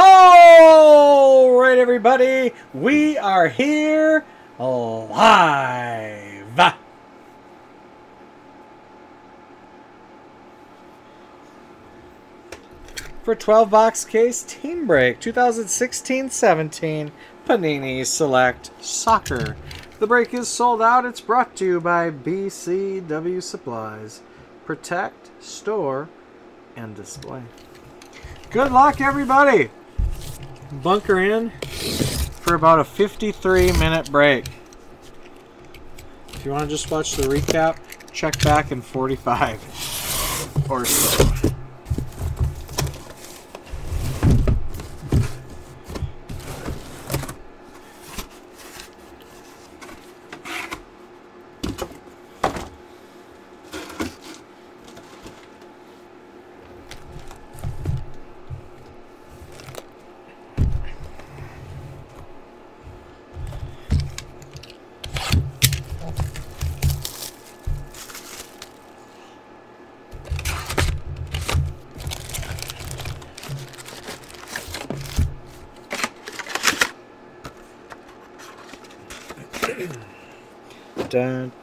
All right, everybody, we are here live. For 12 box case team break 2016-17 Panini Select Soccer. The break is sold out. It's brought to you by BCW Supplies. Protect, store, and display. Good luck, everybody. Bunker in for about a 53 minute break. If you want to just watch the recap, check back in 45 or so.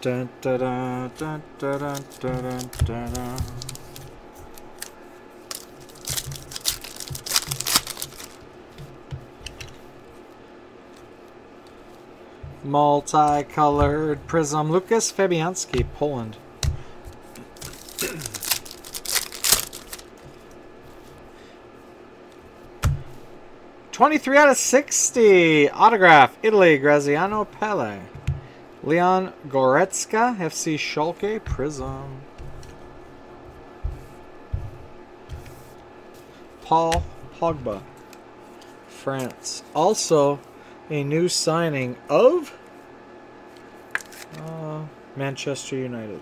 Dun, dun. Multicolored prism. Lucas Fabianski, Poland. Twenty-three out of sixty. Autograph, Italy, Graziano Pelle. Leon Goretzka, FC Schalke, Prism. Paul Pogba, France. Also, a new signing of uh, Manchester United.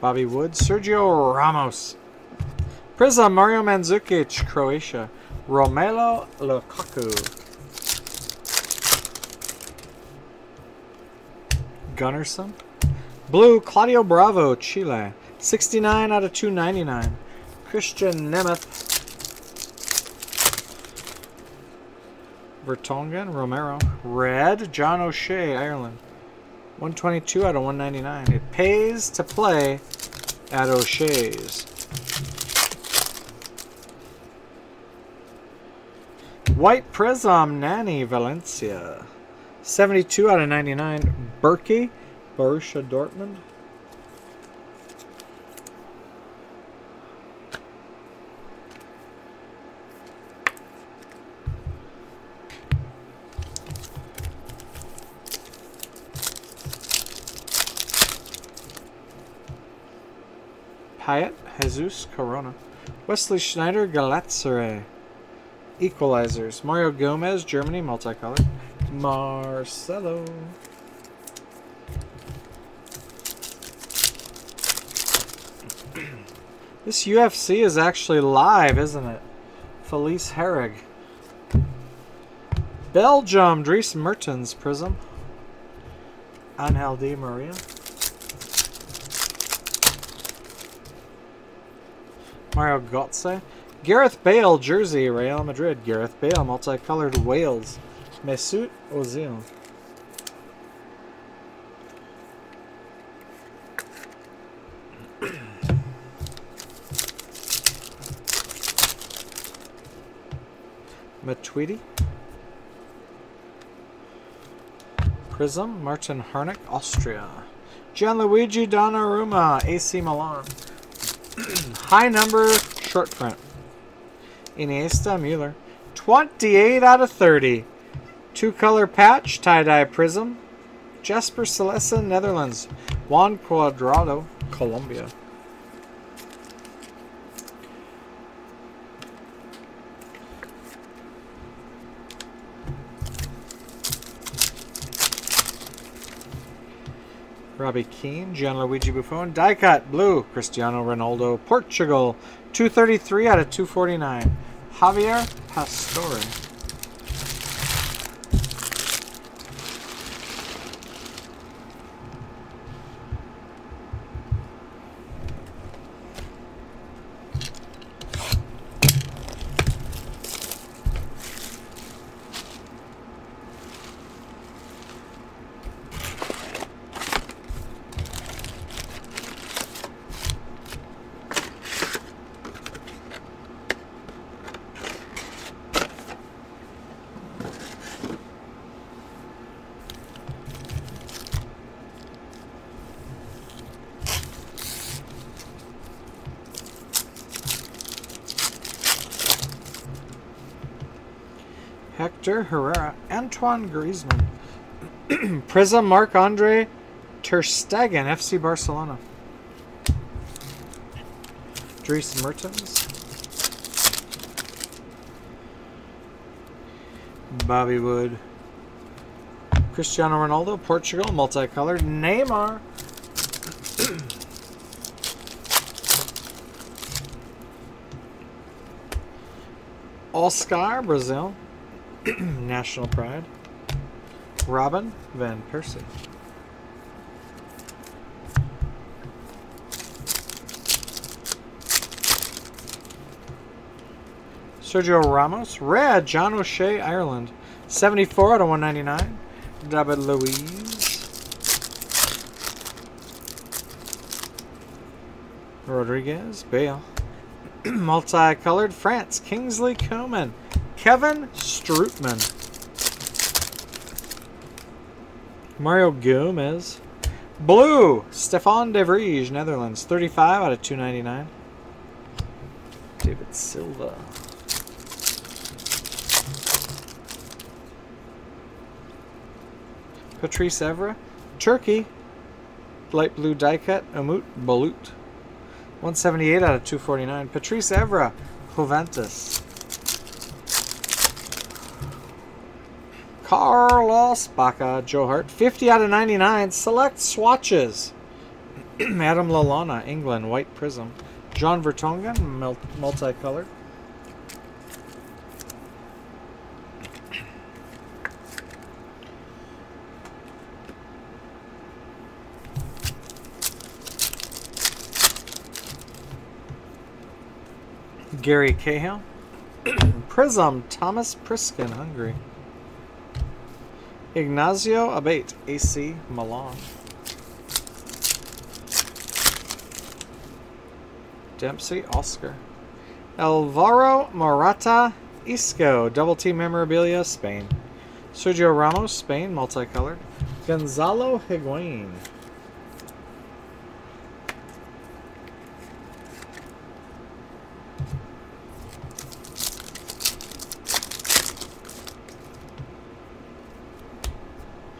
Bobby Wood, Sergio Ramos. Prism, Mario Mandzukic, Croatia. Romelu Lukaku. Gunnarsson. Blue, Claudio Bravo, Chile. 69 out of 299. Christian Nemeth. Vertonghen, Romero. Red, John O'Shea, Ireland. 122 out of 199. It pays to play at O'Shea's. White Prism, Nani, Valencia. 72 out of 99. Bürki, Borussia Dortmund. Payet, Jesus, Corona. Wesley Sneijder, Galatasaray. Equalizers. Mario Gomez, Germany, multicolored. Marcelo. this UFC is actually live, isn't it? Felice Herrig. Belgium, Dries Mertens, Prism. Angel Di Maria. Mario Götze. Gareth Bale, jersey, Real Madrid. Gareth Bale, multicolored Wales. Mesut Ozil. Matuidi. Prism, Martin Harnik, Austria. Gianluigi Donnarumma, AC Milan. High number, short print. Iniesta, Mueller. 28 out of 30. Two color patch, tie dye prism. Jasper Cillessen, Netherlands. Juan Cuadrado, Colombia. Robbie Keane, Gianluigi Buffon, die cut, blue, Cristiano Ronaldo, Portugal, 233 out of 249. Javier Pastore. Herrera, Antoine Griezmann, Prism Marc Andre Ter Stegen, FC Barcelona, Dries Mertens, Bobby Wood, Cristiano Ronaldo, Portugal, multicolored, Neymar. Oscar, Brazil. National Pride. Robin Van Persie. Sergio Ramos. Red, John O'Shea, Ireland. 74 out of 199. David Luiz. Rodriguez, Bale. Multicolored France, Kingsley Coman. Kevin Strootman. Mario Gomez. Blue, Stefan de Vrij, Netherlands. 35 out of 299. David Silva. Patrice Evra. Turkey. Light blue die cut. Umut Bulut. 178 out of 249. Patrice Evra. Juventus. Carlos Bacca. Joe Hart. 50 out of 99. Select swatches. Adam Lallana. England. White Prism. John Vertonghen. Multicolored. Gary Cahill. Prism, Thomas Priskin, Hungary. Ignacio Abate, AC Milan. Dempsey, Oscar. Alvaro Morata, Isco, Double Team Memorabilia, Spain. Sergio Ramos, Spain, multicolored. Gonzalo Higuain.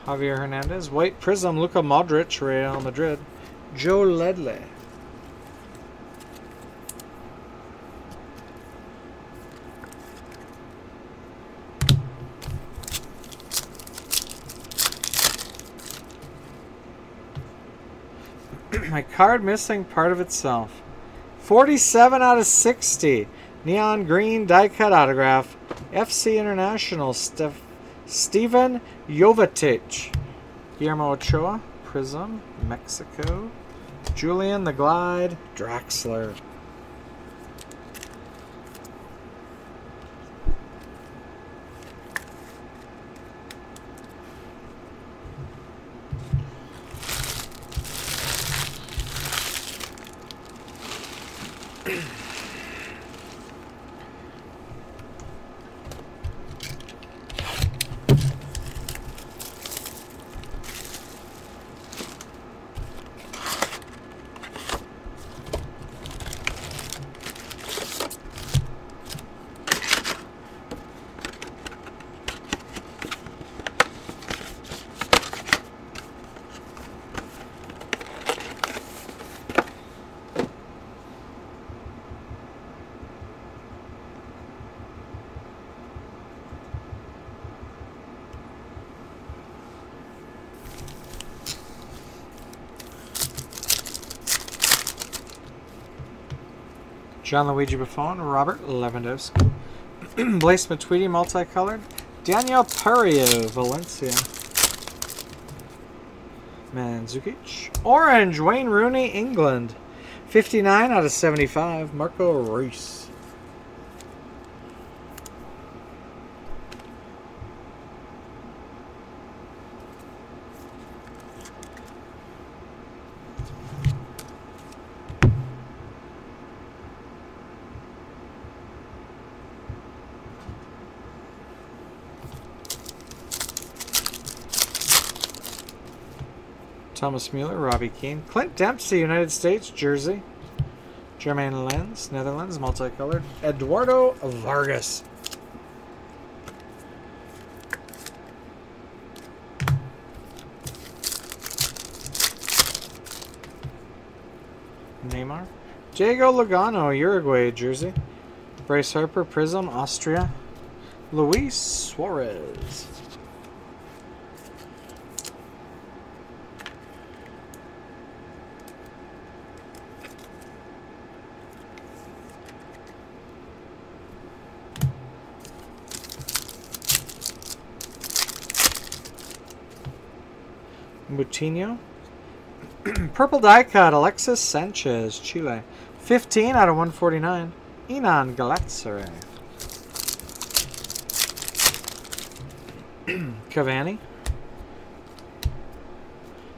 Javier Hernandez. White Prism, Luka Modric, Real Madrid. Joe Ledley. My card missing part of itself. 47 out of 60. Neon green die cut autograph. FC International. Steph Steven Jovetic. Guillermo Ochoa, Prism, Mexico. Julian the Glide, Draxler. Gianluigi Buffon, Robert Lewandowski, Blaise Matuidi, multicolored, Daniel Perio, Valencia, Mandzukic, Orange, Wayne Rooney, England, 59 out of 75, Marco Reus. Thomas Mueller, Robbie Keane, Clint Dempsey, United States, Jersey, Jeremain Lens, Netherlands, multicolored, Eduardo Vargas. Neymar. Diego Lugano, Uruguay, Jersey. Bryce Harper, Prism, Austria. Luis Suarez. Moutinho. Purple die cut, Alexis Sanchez, Chile. 15 out of 149. Inan Galatasaray. Cavani.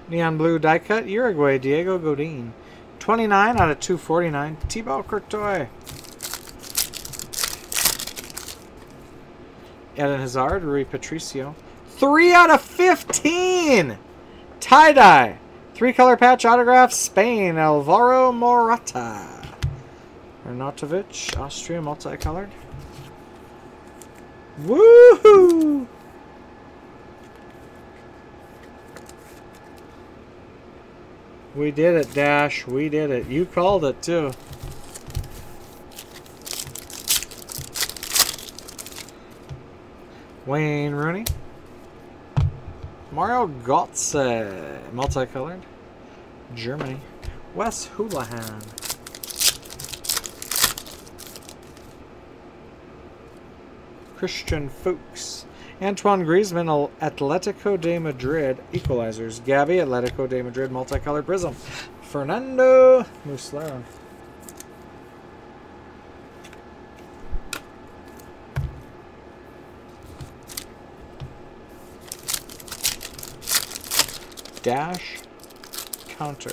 Neon blue die cut, Uruguay, Diego Godin. 29 out of 249. Thibaut Courtois. Eden Hazard, Rui Patricio. 3 out of 15! Tie-dye. Three-color patch autograph, Spain, Alvaro Morata. Arnautovic, Austria, multicolored. Woohoo! We did it, Dash. We did it. You called it, too. Wayne Rooney. Mario Götze, multicolored. Germany. Wes Hoolahan. Christian Fuchs. Antoine Griezmann, Atletico de Madrid, equalizers. Gabi, Atletico de Madrid, multicolored prism. Fernando Muslera. Dash, counter.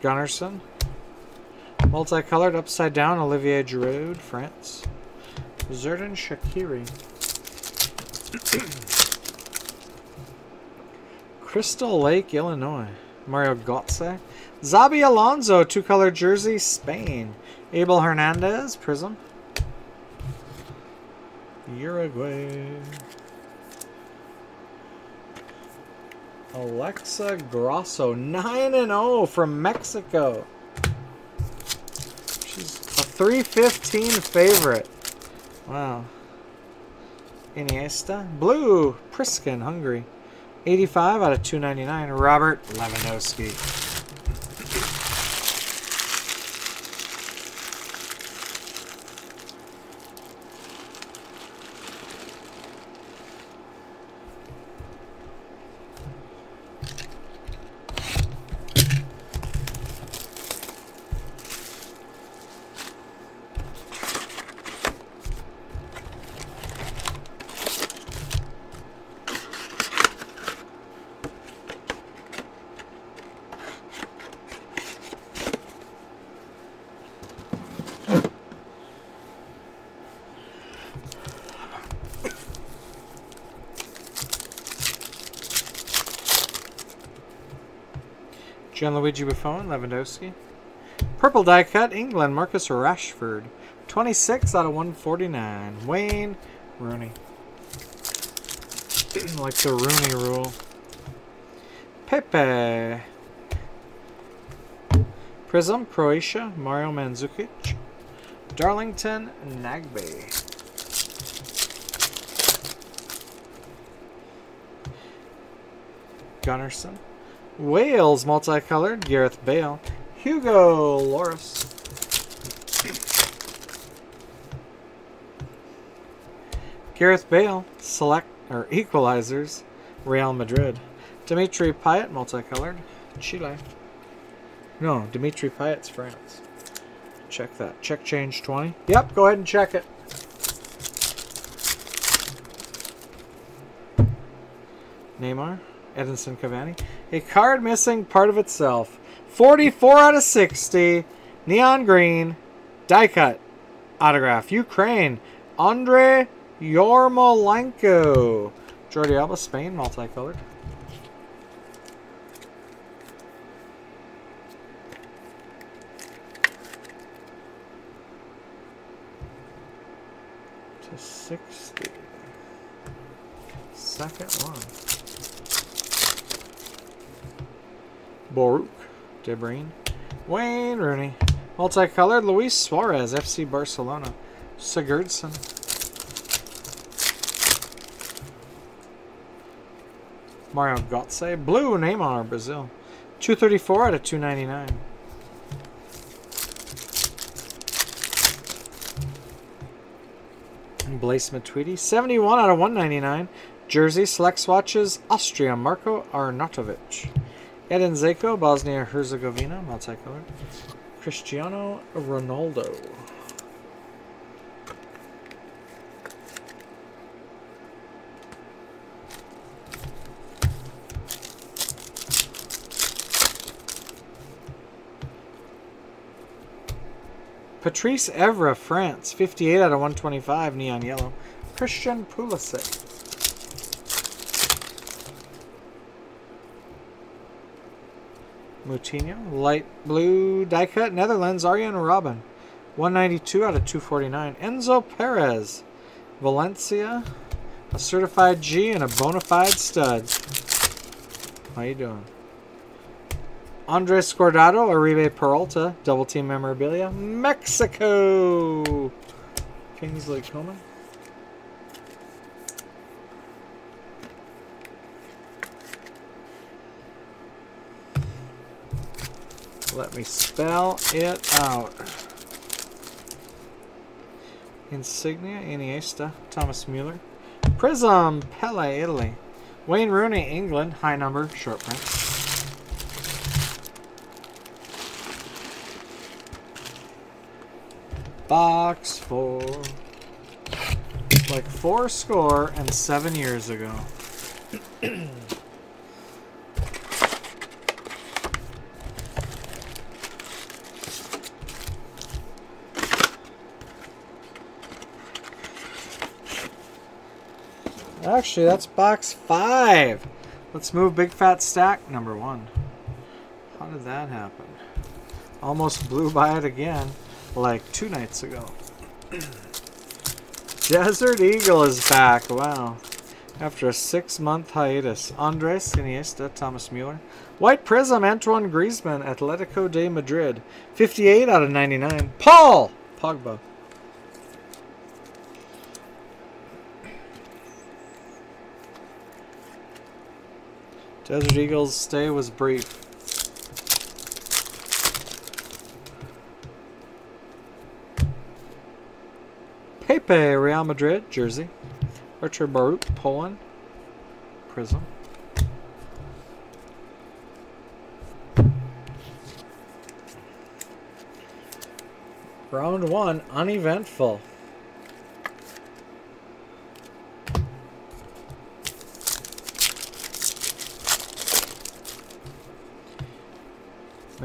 Gunnarsson. Multicolored, upside down, Olivier Giroud, France. Xherdan Shaqiri. Crystal Lake, Illinois. Mario Götze. Xabi Alonso, two-color jersey, Spain. Abel Hernandez, Prism. Uruguay. Alexa Grasso, 9 and 0 from Mexico. She's a 315 favorite. Wow. Iniesta. Blue, Priskin, Hungary. 85 out of 299. Robert Lewandowski. Gianluigi Buffon, Lewandowski. Purple die cut, England, Marcus Rashford. 26 out of 149. Wayne Rooney. like the Rooney rule. Pepe. Prism, Croatia, Mario Mandzukic. Darlington, Nagbe. Gunnarsson. Wales multicolored, Gareth Bale. Hugo Lloris. Gareth Bale, select or equalizers, Real Madrid. Dimitri Payet, multicolored, Chile. No, Dimitri Payet's France. Check that. Check change 20. Yep, go ahead and check it. Neymar. Edinson Cavani. A card missing part of itself. 44 out of 60. Neon green. Die cut. Autograph. Ukraine. Andre Yarmolenko. Jordi Alba, Spain, multicolored. To 60. Second one. Boruk, De Bruyne. Wayne Rooney. Multicolored Luis Suarez, FC Barcelona. Sigurdsson. Mario Götze. Blue Neymar, Brazil. 234 out of 299. Blaise Matuidi. 71 out of 199. Jersey Select Swatches, Austria, Marco Arnautovic. Edin Dzeko, Bosnia-Herzegovina, multicolored. Cristiano Ronaldo. Patrice Evra, France, 58 out of 125, neon yellow. Christian Pulisic. Moutinho, light blue die cut, Netherlands, Arjen Robben. 192 out of 249. Enzo Perez, Valencia, a certified G and a bona fide stud. How you doing? Andres Guardado, Oribe Peralta, double team memorabilia, Mexico. Kingsley Coman. Let me spell it out. Insignia, Iniesta, Thomas Mueller. Prism, Pelle, Italy. Wayne Rooney, England, high number, short print. Box four. Like four score and seven years ago. Actually, that's box five. Let's move Big Fat Stack number one. How did that happen? Almost blew by it again, like two nights ago. Desert Eagle is back. Wow. After a six-month hiatus. Andres Iniesta, Thomas Mueller. White Prism, Antoine Griezmann, Atletico de Madrid. 58 out of 99. Paul Pogba. Desert Eagles' stay was brief. Pepe, Real Madrid, jersey. Artur Boruc, Poland. Prism. Round one, uneventful.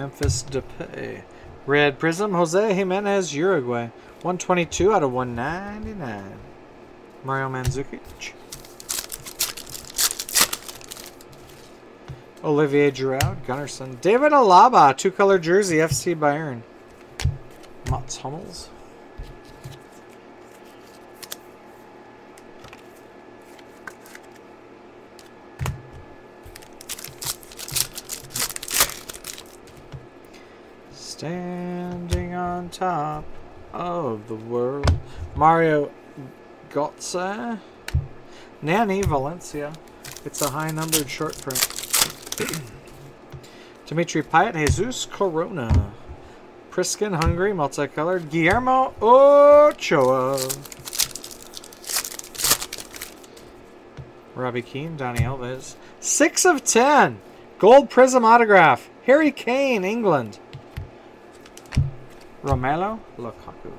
Memphis Depay. Red Prism, Jose Gimenez, Uruguay. 122 out of 199. Mario Mandzukic. Olivier Giroud, Gunnarsson. David Alaba, two-color jersey, FC Bayern. Mats Hummels. Standing on top of the world. Mario Götze. Nani, Valencia. It's a high numbered short print. Dimitri Payet, Jesus Corona. Priskin, Hungary, multicolored. Guillermo Ochoa. Robbie Keane, Dani Alves. Six of ten. Gold Prism autograph. Harry Kane, England. Romelu Lukaku.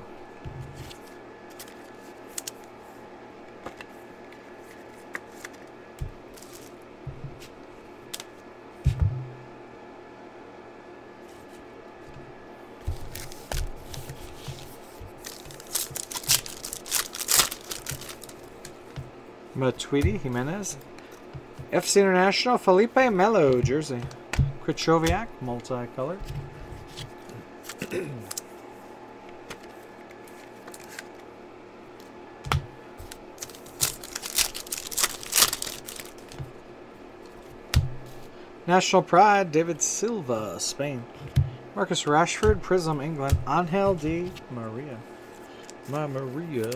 Matuidi Jimenez. FC International Felipe Melo jersey. Krychowiak multicolored. National Pride, David Silva, Spain. Marcus Rashford, Prism, England. Angel Di Maria. My Maria.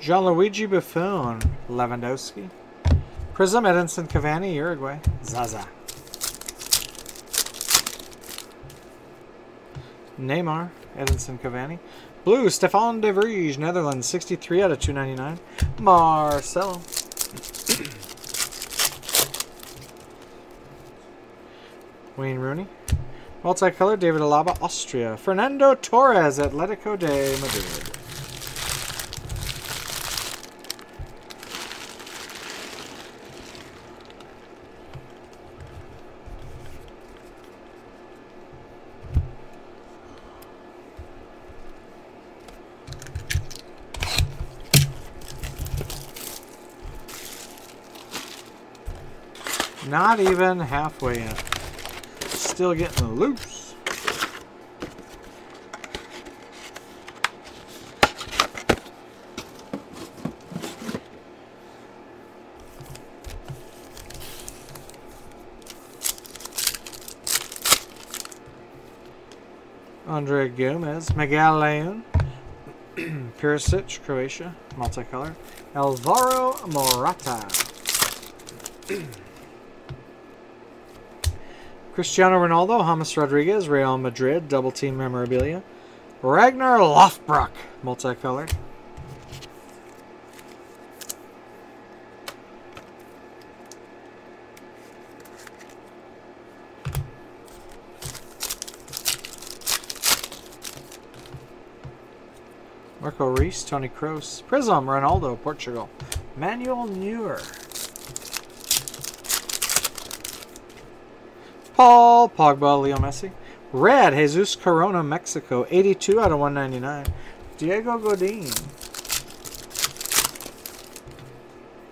Gianluigi Buffon, Lewandowski. Prism, Edinson Cavani, Uruguay. Zaza. Neymar, Edinson Cavani. Blue, Stefan de Vrij, Netherlands, 63 out of 299. Marcelo. Wayne Rooney. Multicolor, David Alaba, Austria. Fernando Torres, Atletico de Madrid. Not even halfway in. Still getting loose. Andre Gomes, Miguel Leon, Perisic, Croatia, multicolor, Alvaro Morata. Cristiano Ronaldo, James Rodriguez, Real Madrid, double team memorabilia. Ragnar Lothbrok, multicolored. Marco Reus, Toni Kroos, Prism, Ronaldo, Portugal. Manuel Neuer. Paul Pogba, Leo Messi. Red, Jesus Corona, Mexico. 82 out of 199. Diego Godin.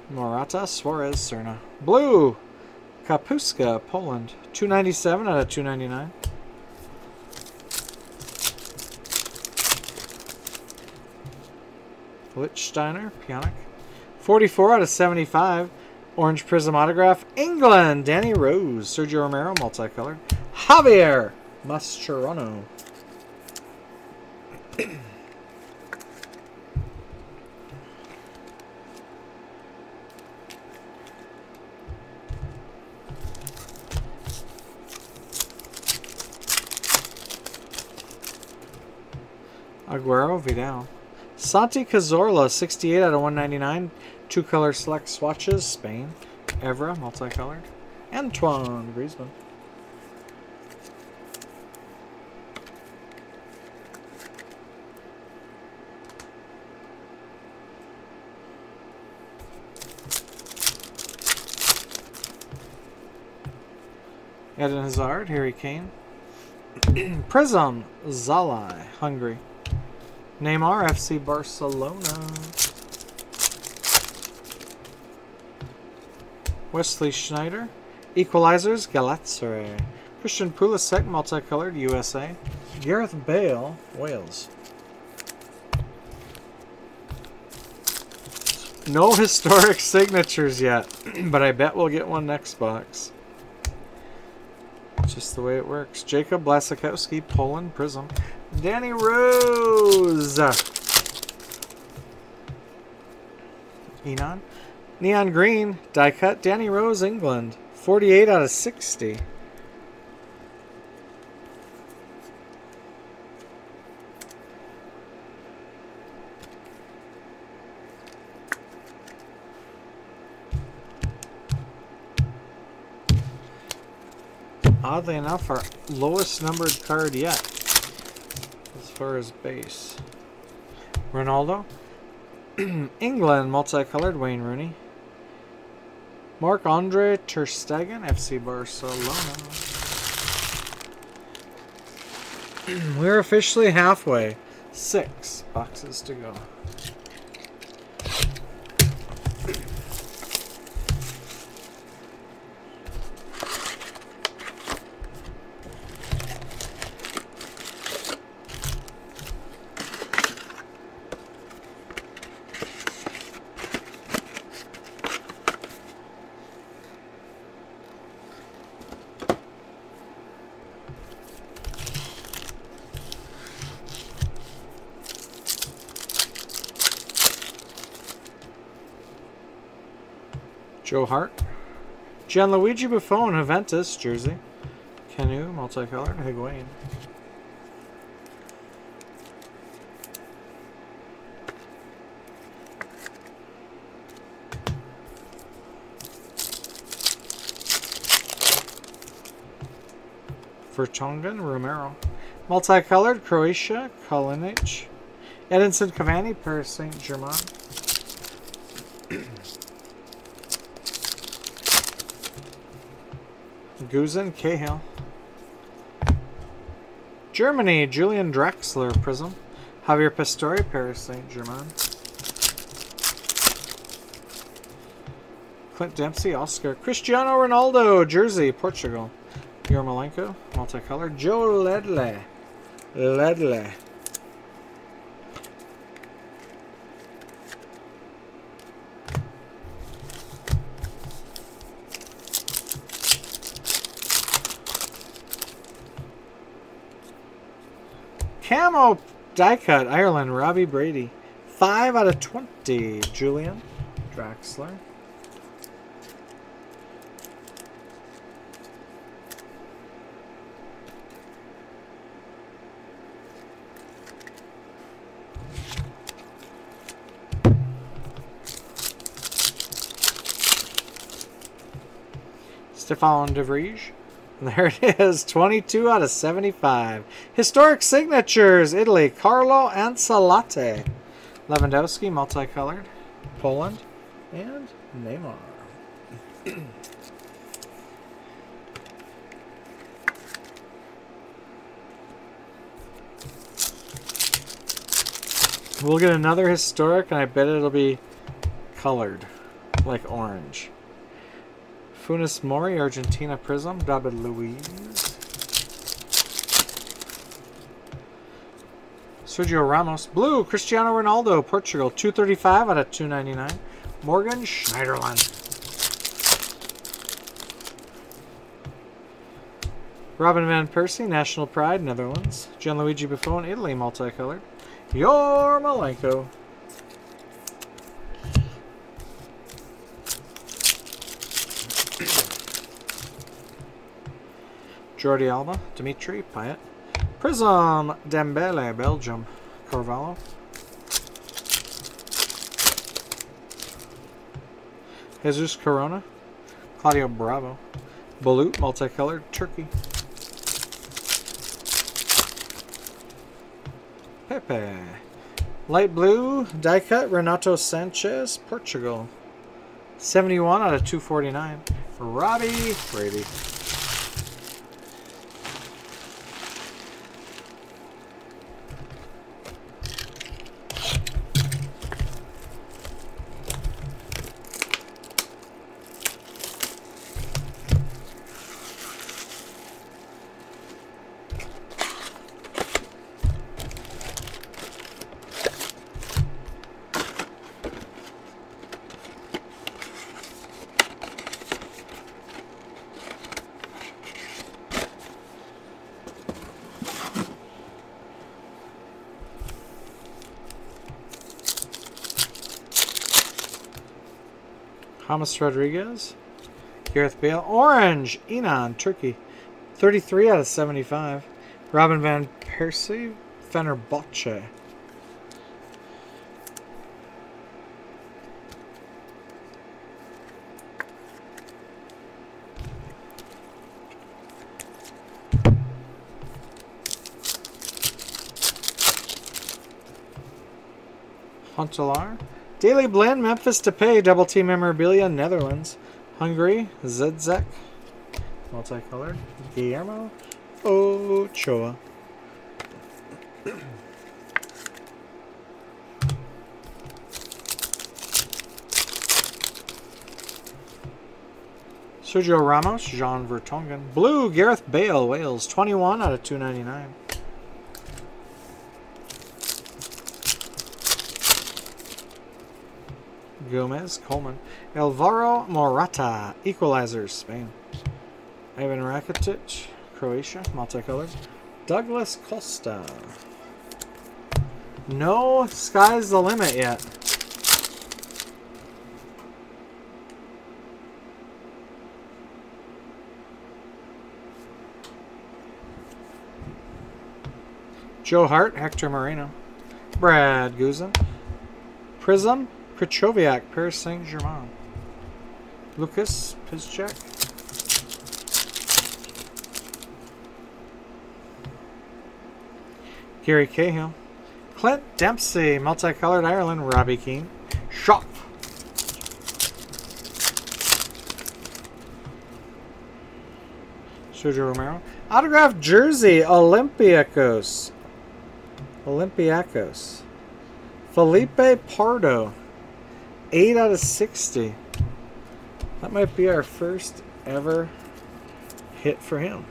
Morata, Suarez, Cerna. Blue, Kapustka, Poland. 297 out of 299. Lichtsteiner, Pionk. 44 out of 75. Orange Prism Autograph. England, Danny Rose. Sergio Romero, multicolored. Javier Mascherano. Aguero, Vidal. Santi Cazorla, 68 out of 199. Two color select swatches. Spain. Evra, multicolored. Antoine Griezmann. Eden Hazard, Harry Kane. Prism, Szalai, Hungary. Neymar, FC Barcelona. Wesley Sneijder. Equalizers, Galatasaray. Christian Pulisic, multicolored, USA. Gareth Bale, Wales. No historic signatures yet, but I bet we'll get one next box. Just the way it works. Jacob Blaszczykowski, Poland, Prism. Danny Rose. Inan. Neon Green, die cut, Danny Rose, England. 48 out of 60. Oddly enough, our lowest numbered card yet, as far as base. Ronaldo. England, multicolored, Wayne Rooney. Marc Andre Ter Stegen, FC Barcelona. We're officially halfway. Six boxes to go. Joe Hart. Gianluigi Buffon, Juventus, jersey. Canu, multicolored, Higuain. Vertonghen, Romero. Multicolored, Croatia, Kalinic. Edinson Cavani, Paris Saint-Germain. Guzan, Cahill. Germany, Julian Draxler, Prism. Javier Pastore, Paris Saint-Germain. Clint Dempsey, Oscar. Cristiano Ronaldo, Jersey, Portugal. Yarmolenko, multicolored. Joe Ledley. Ledley. Camo die cut, Ireland, Robbie Brady. 5 out of 20, Julian Draxler. Stefan De Vrij. There it is, 22 out of 75. Historic signatures, Italy, Carlo Ancelotti. Lewandowski, multicolored, Poland, and Neymar. we'll get another historic, and I bet it'll be colored, like orange. Funes Mori, Argentina Prism, David Luiz. Sergio Ramos, Blue, Cristiano Ronaldo, Portugal, 235 out of 299. Morgan Schneiderlin. Robin Van Persie, National Pride, Netherlands. Gianluigi Buffon, Italy, multicolored. Yarmolenko. Jordi Alba, Dimitri Payet. Prism, Dembele, Belgium. Carvalho. Jesus Corona. Claudio Bravo. Bulut, multicolored, Turkey. Pepe. Light blue, die cut, Renato Sanches, Portugal. 71 out of 249. Robbie Brady. Thomas Rodriguez. Gareth Bale. Orange. Inan. Turkey. 33 out of 75. Robin Van Persie. Fenerbahce. Huntelaar. Daley Blind, Memphis Depay, Double Team Memorabilia, Netherlands. Hungary, Dzsudzsák. Multicolored. Guillermo Ochoa. Sergio Ramos, Jean Vertonghen. Blue, Gareth Bale, Wales. 21 out of 299. Gomez, Coleman. Alvaro Morata, equalizers, Spain. Ivan Rakitic, Croatia, multicolored. Douglas Costa. No sky's the limit yet. Joe Hart, Hector Moreno, Brad Guzan, Prism, Krychowiak, Paris Saint-Germain. Lucas Piszczek. Gary Cahill. Clint Dempsey, multicolored Ireland, Robbie Keane. Shop. Sergio Romero. Autographed jersey, Olympiacos. Olympiacos. Felipe Pardo. 8 out of 60. That might be our first ever hit for him.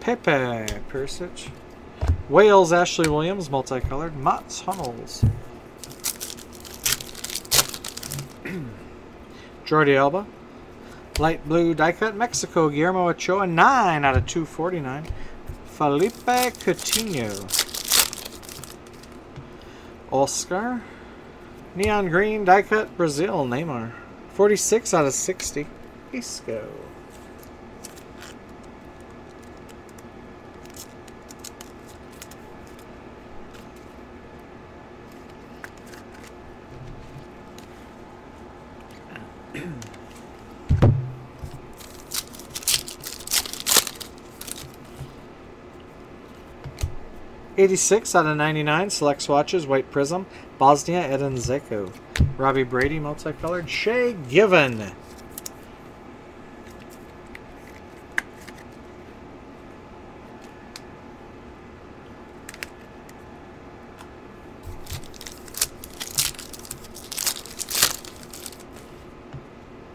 Pepe Perisic. Wales Ashley Williams, multicolored. Mats Hummels. Jordi Alba. Light blue die cut Mexico, Guillermo Ochoa, 9 out of 249. Felipe Coutinho. Oscar. Neon green die cut Brazil, Neymar. 46 out of 60. Pisco. 86 out of 99, select swatches, White Prism, Bosnia, Edin Dzeko. Robbie Brady, multicolored, Shay Given.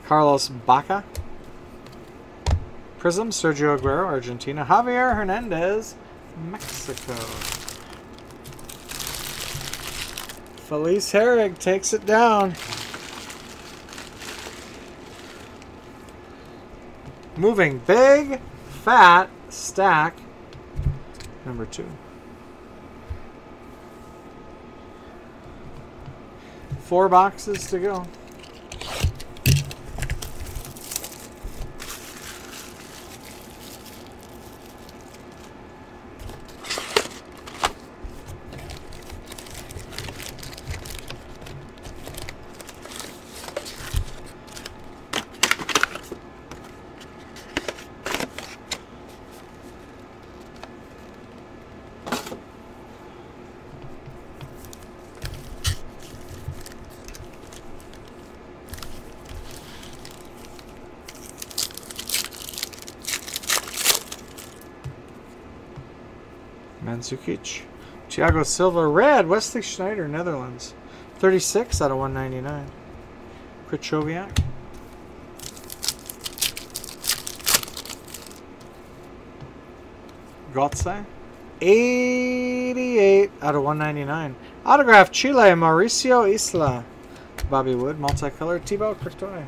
Carlos Bacca. Prism, Sergio Aguero, Argentina. Javier Hernandez, Mexico. Felice Herrig takes it down. Moving big, fat stack. Number two. Four boxes to go. Mandzukic. Thiago Silva, red. Wesley Sneijder, Netherlands. 36 out of 199. Krychowiak. Gotze. 88 out of 199. Autograph Chile, Mauricio Isla. Bobby Wood. Thibaut Courtois.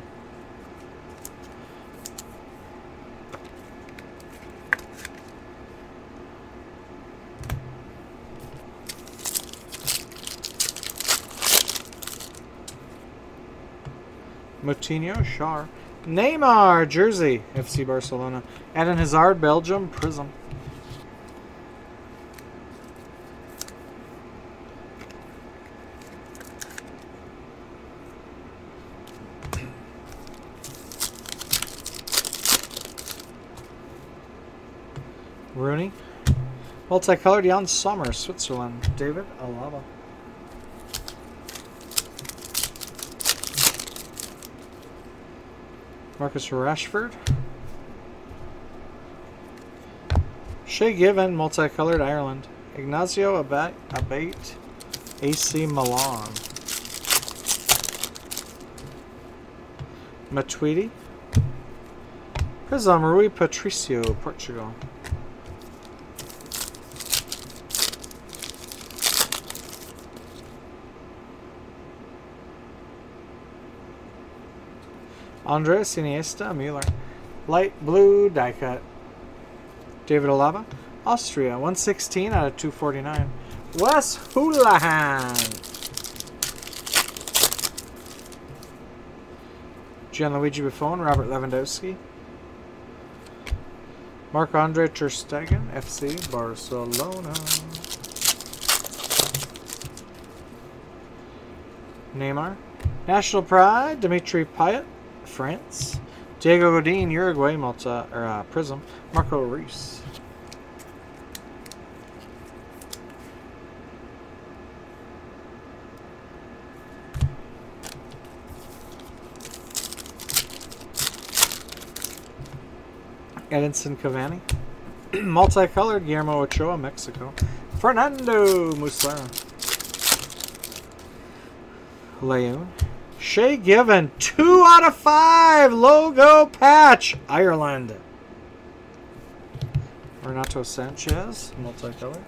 Moutinho, Schär. Neymar, Jersey, FC Barcelona. Eden Hazard, Belgium, Prism. Rooney. Multicolored Yann Sommer, Switzerland. David Alaba. Marcus Rashford. Shay Given, multicolored Ireland. Ignacio Abate, Abate AC Milan. Matuidi. Prism Rui Patricio, Portugal. Andres Iniesta Mueller. Light blue die cut. David Alaba. Austria, 116 out of 249. Wes Hoolahan. Gianluigi Buffon, Robert Lewandowski. Marc Andre Ter Stegen, FC Barcelona. Neymar. National Pride, Dimitri Payet. France. Diego Godin, Uruguay, Malta, or uh, Prism. Marco Reus. Edinson Cavani. Multicolored Guillermo Ochoa, Mexico. Fernando Muslera. Leon. Shay Given, 2 out of 5 logo patch, Ireland. Renato Sanches, multicolor.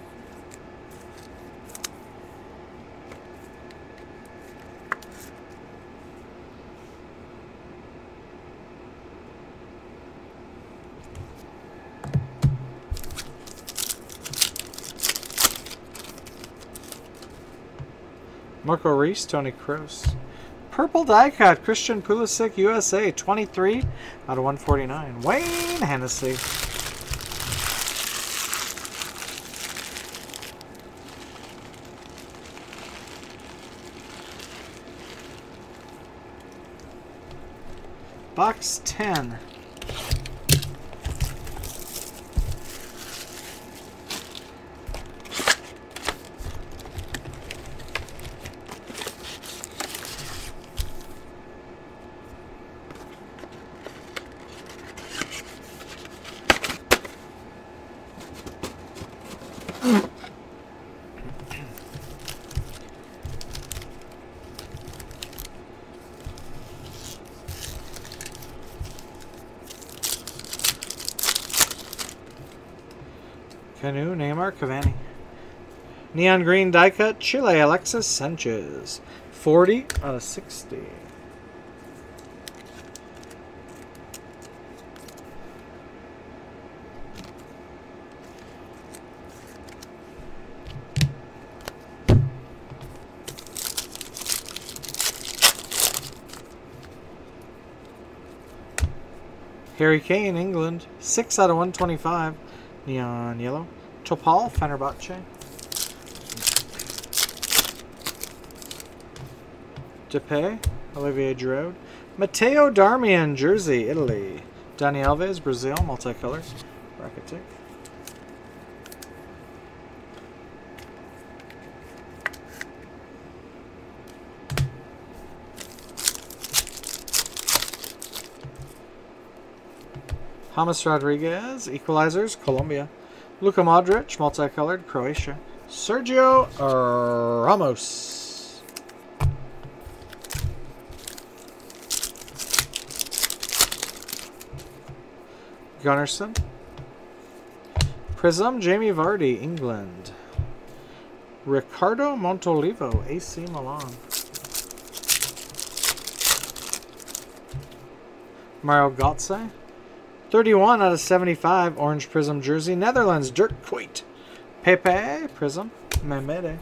Marco Reus, Toni Kroos. Purple die cut, Christian Pulisic, USA, 23 out of 149. Wayne Hennessy. Box 10. Canu, Neymar, Cavani. Neon green die cut, Chile, Alexis Sanchez. 40 out of 60. Harry Kane, England. 6 out of 125. Neon yellow. Topal, Fenerbahce. Depay, Olivier Giroud. Matteo Darmian, Jersey, Italy. Dani Alves, Brazil, multicolors. Rakitic. James Rodriguez, Equalizers, Colombia. Luka Modric, multicolored, Croatia. Sergio Ramos. Gunnarsson. Prism, Jamie Vardy, England. Riccardo Montolivo, AC Milan. Mario Götze. 31 out of 75, Orange Prism jersey. Netherlands, Dirk Kuyt. Pepe, Prism. Memede.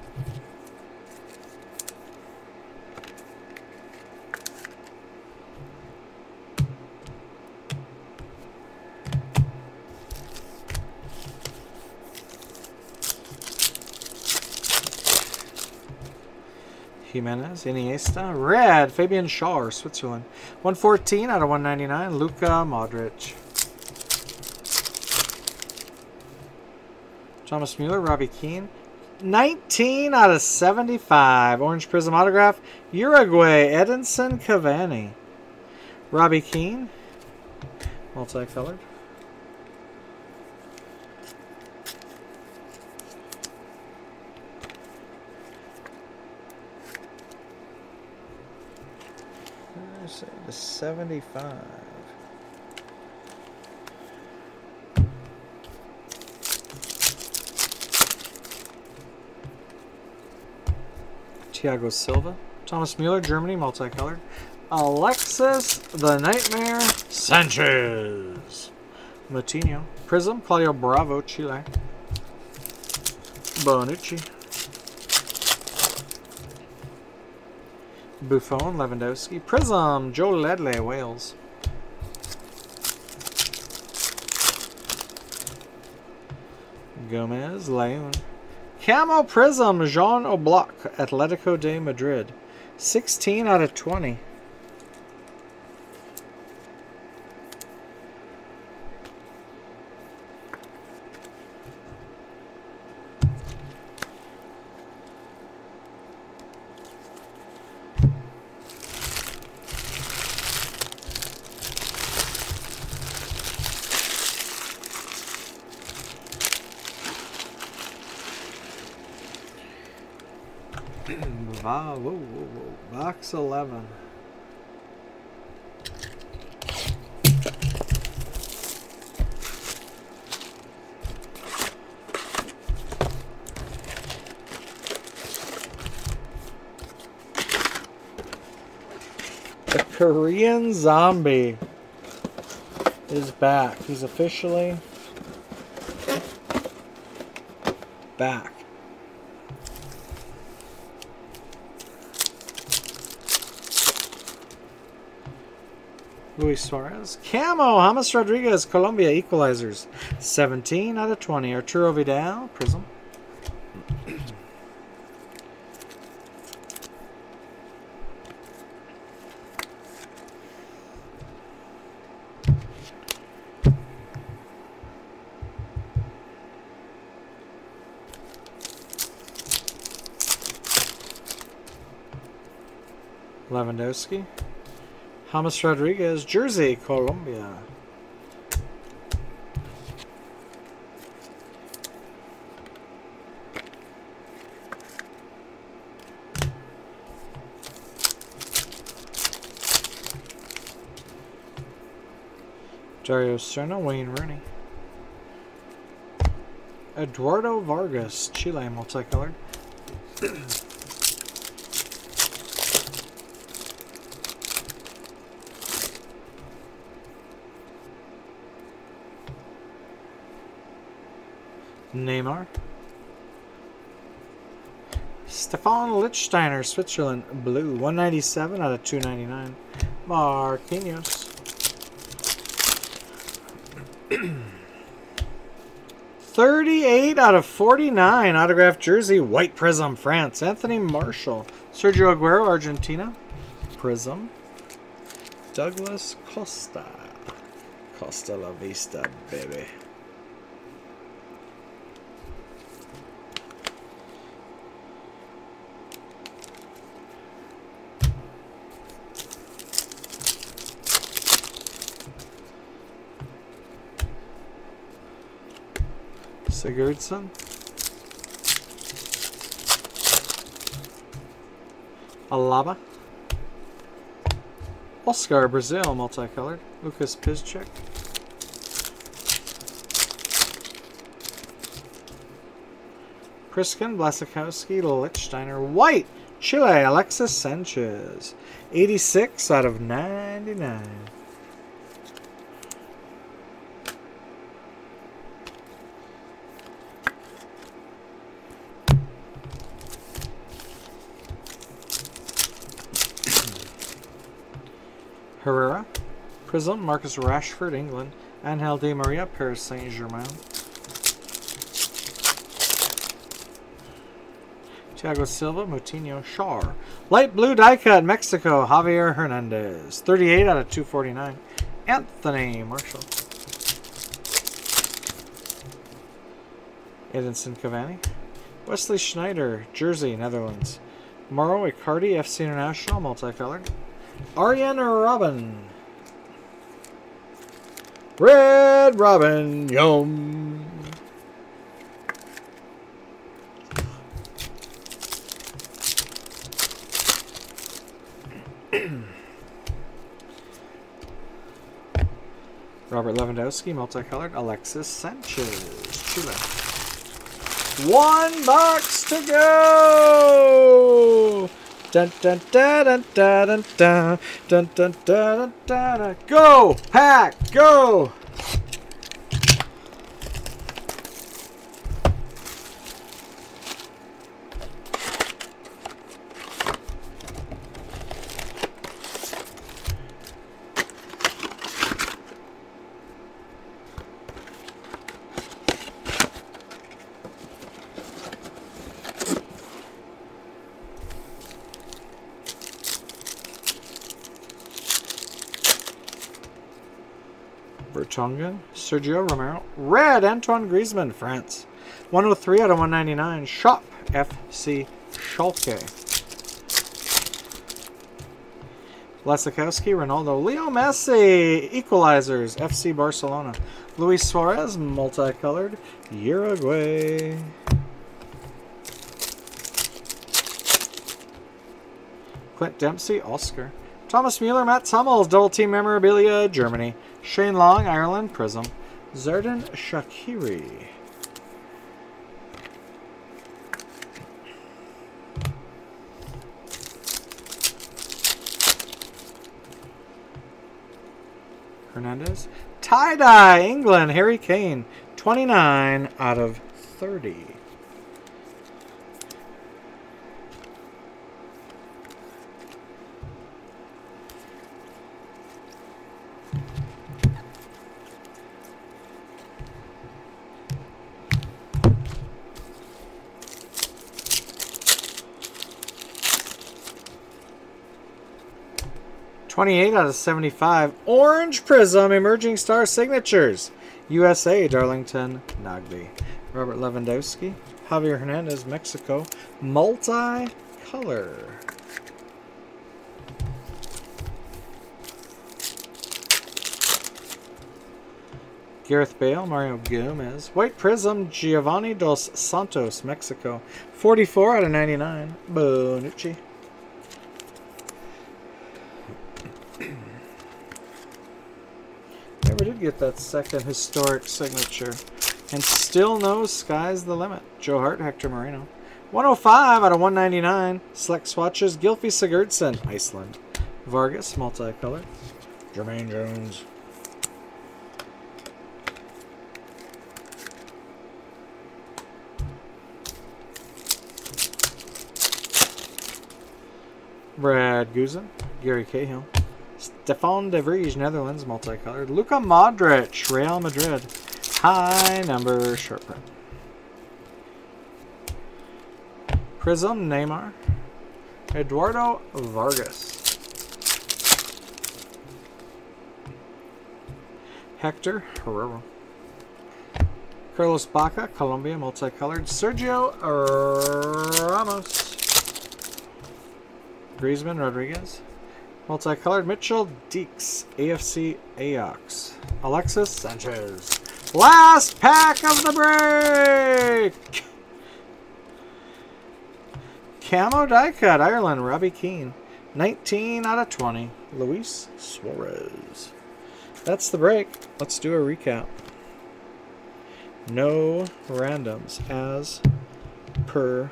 Jimenez, Iniesta, red, Fabian Schär, Switzerland. 114 out of 199, Luka Modric. Thomas Mueller, Robbie Keane. 19 out of 75. Orange Prism autograph. Uruguay, Edinson Cavani. Robbie Keane. Multicolored. The 75. Thiago Silva. Thomas Mueller, Germany, multicolored. Alexis the Nightmare Sanchez. Matinho. Prism, Claudio Bravo, Chile. Bonucci. Buffon, Lewandowski. Prism, Joe Ledley, Wales. Gomez, Leon. Camo Prism, Jean Oblak, Atletico de Madrid. 16 out of 20. 611. The Korean zombie is back. He's officially back. Luis Suarez. Camo, James Rodriguez, Colombia Equalizers. 17 out of 20. Arturo Vidal, Prism. Lewandowski. James Rodriguez, Jersey, Colombia. Darijo Srna, Wayne Rooney. Eduardo Vargas, Chile multicolored. Neymar. Stefan Lichtsteiner, Switzerland, blue. 197 out of 299. Marquinhos. Thirty-eight out of forty-nine autographed jersey, white prism, France. Anthony Martial, Sergio Aguero, Argentina, prism. Douglas Costa, Costa La Vista, baby. Sigurdsson. Alaba. Oscar Brazil multicolored. Lucas Piszczek. Priskin, Blaszczykowski, Lichtsteiner, White, Chile, Alexis Sanchez. 86 out of 99. Marcus Rashford, England, Angel Di Maria, Paris Saint-Germain. Thiago Silva, Moutinho, Schär. Light blue die cut, Mexico, Javier Hernandez. 38 out of 249. Anthony Martial. Edinson Cavani. Wesley Sneijder, Jersey, Netherlands. Mauro Icardi, FC International, multicolored. Arjen Robben. Red Robin, yum. Robert Lewandowski, multicolored. Alexis Sanchez, Chile. One box to go! Dun dun dun dun dun dun dun dun dun dun dun Go! Pack! Go! Vertonghen, Sergio Romero, red Antoine Griezmann, France, 103 out of 199, Shop FC Schalke. Lesikowski, Ronaldo, Leo Messi, Equalizers, FC Barcelona, Luis Suarez, multicolored, Uruguay. Clint Dempsey, Oscar. Thomas Mueller, Matt Hummels, double team memorabilia, Germany. Shane Long, Ireland, Prism. Xherdan Shaqiri. Hernandez. Tie-dye, England, Harry Kane. 29 out of 30. Twenty-eight out of seventy-five. Orange Prism Emerging Star Signatures. USA, Darlington, Nagbe. Robert Lewandowski. Javier Hernandez, Mexico. Multi-color. Gareth Bale, Mario Gomez. White Prism, Giovanni Dos Santos, Mexico. 44 out of 99. Bonucci. Get that second historic signature. And still no sky's the limit. Joe Hart, Hector Moreno. 105 out of 199. Select swatches, Gylfi Sigurdsson, Iceland. Vargas, multicolor. Jermaine Jones. Brad Guzan, Gary Cahill. Stefan De Vrij, Netherlands, multicolored. Luka Modric, Real Madrid. High number short print. Prism, Neymar. Eduardo Vargas. Hector Herrera. Carlos Bacca, Colombia, multicolored. Sergio Ramos. Griezmann, Rodriguez. Multicolored Mitchell Deeks, AFC Ajax. Alexis Sanchez. Last pack of the break! Camo die cut, Ireland, Robbie Keane. 19 out of 20, Luis Suarez. That's the break. Let's do a recap. No randoms as per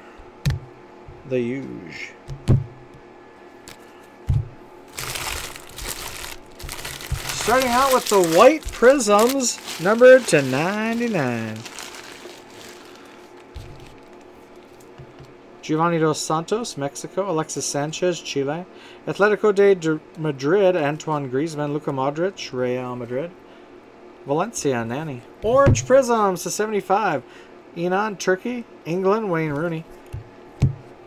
the usual. Starting out with the white prisms, numbered to 99. Giovanni Dos Santos, Mexico. Alexis Sanchez, Chile. Atletico de Madrid, Antoine Griezmann. Luka Modric, Real Madrid. Valencia, Nani. Orange Prisms to 75. Inan, Turkey. England, Wayne Rooney.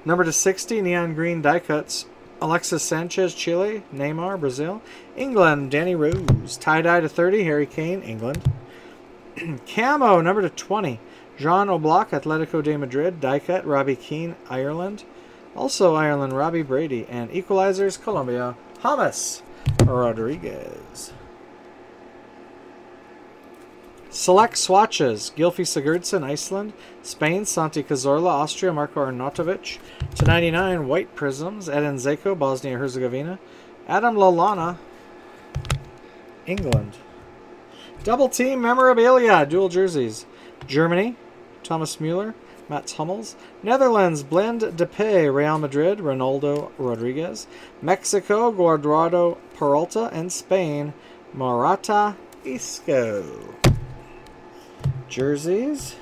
Number to 60, Neon Green Die Cuts. Alexis Sanchez, Chile. Neymar, Brazil. England, Danny Rose. Tie-dye to 30, Harry Kane, England. Camo, number to 20. Jean Oblak, Atletico de Madrid. Die cut, Robbie Keane, Ireland. Also Ireland, Robbie Brady. And Equalizers, Colombia, James Rodriguez. Select swatches. Gylfi Sigurdsson, Iceland. Spain, Santi Cazorla, Austria, Marko Arnautovic. To 99, White Prisms. Edin Dzeko, Bosnia-Herzegovina. Adam Lallana, England. Double team memorabilia, dual jerseys. Germany, Thomas Mueller, Mats Hummels. Netherlands, Blind Depay, Real Madrid, Ronaldo Rodriguez. Mexico, Guardado Peralta. And Spain, Morata Isco. Jerseys.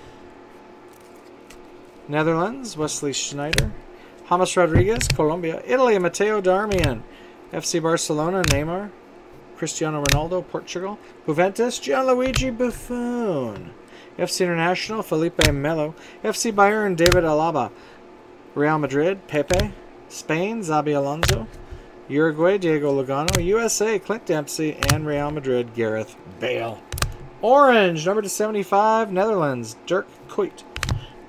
Netherlands, Wesley Sneijder. James Rodriguez, Colombia. Italy, Matteo Darmian. FC Barcelona, Neymar. Cristiano Ronaldo, Portugal. Juventus, Gianluigi Buffon. FC International, Felipe Melo. FC Bayern, David Alaba. Real Madrid, Pepe. Spain, Xabi Alonso. Uruguay, Diego Lugano. USA, Clint Dempsey. And Real Madrid, Gareth Bale. Orange, number to 75, Netherlands, Dirk Kuyt.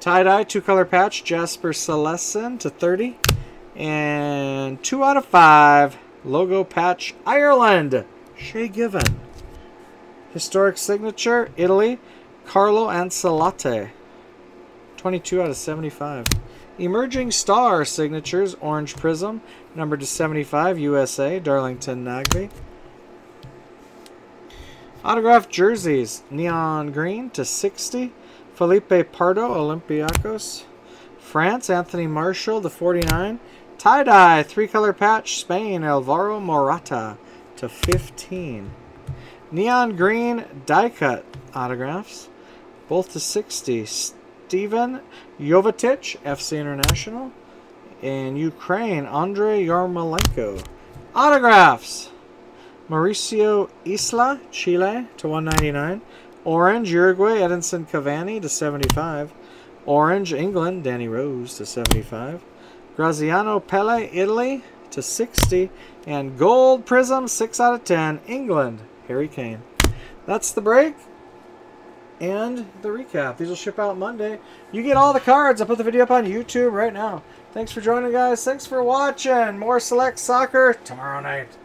Tie-dye, two-color patch, Jasper Cillessen to 30. And 2 out of 5, logo patch, Ireland, Shay Given. Historic signature, Italy, Carlo Ancelotti. 22 out of 75. Emerging Star signatures, Orange Prism, number to 75, USA, Darlington Nagbe. Autographed jerseys, Neon Green to 60, Felipe Pardo, Olympiacos. France, Anthony Martial, to 49. Tie-dye, three-color patch, Spain, Alvaro Morata to 15. Neon Green die-cut autographs, both to 60. Stevan Jovetic, FC International. In Ukraine, Andrei Yarmolenko. Autographs. Mauricio Isla, Chile, to 199. Orange, Uruguay, Edinson Cavani to 75. Orange, England, Danny Rose to 75. Graziano Pelle, Italy to 60. And Gold Prism, 6 out of 10, England, Harry Kane. That's the break and the recap. These will ship out Monday. You get all the cards. I'll put the video up on YouTube right now. Thanks for joining, guys. Thanks for watching. More Select Soccer tomorrow night.